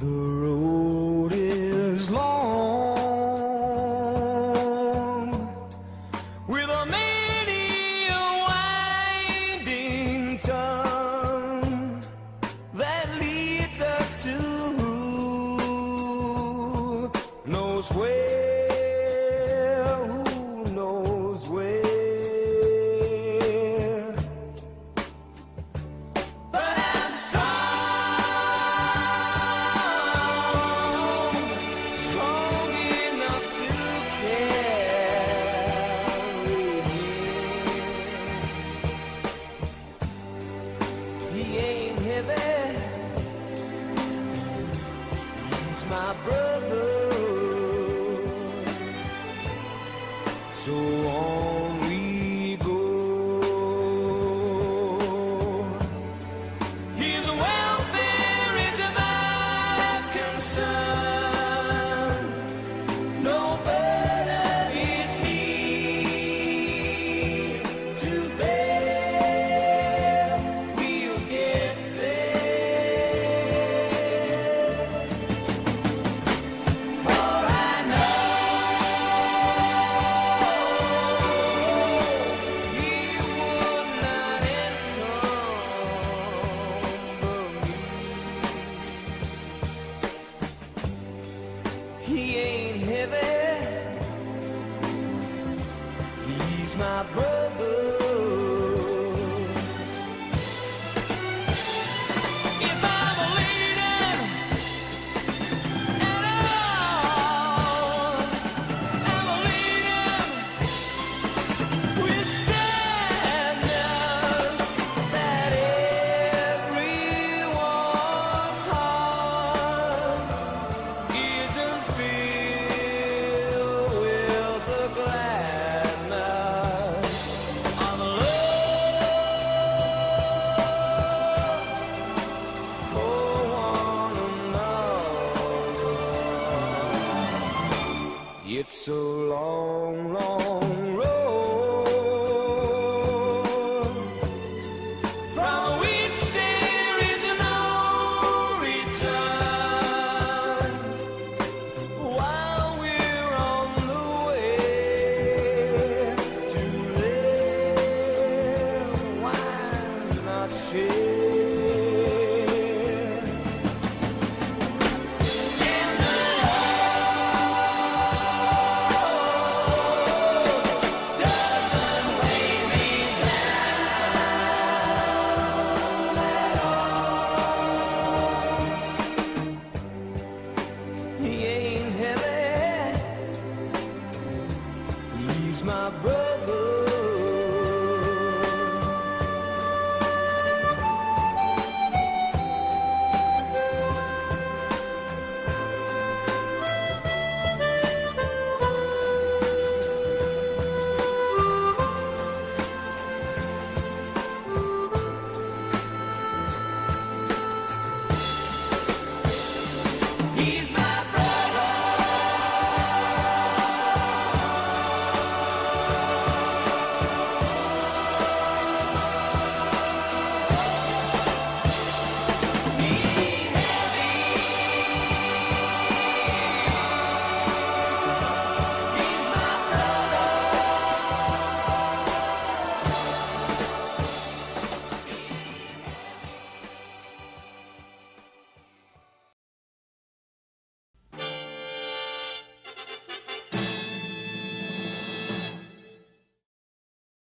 The road my brother. It's a long, long road. From which there is no return. While we're on the way to there, why not share?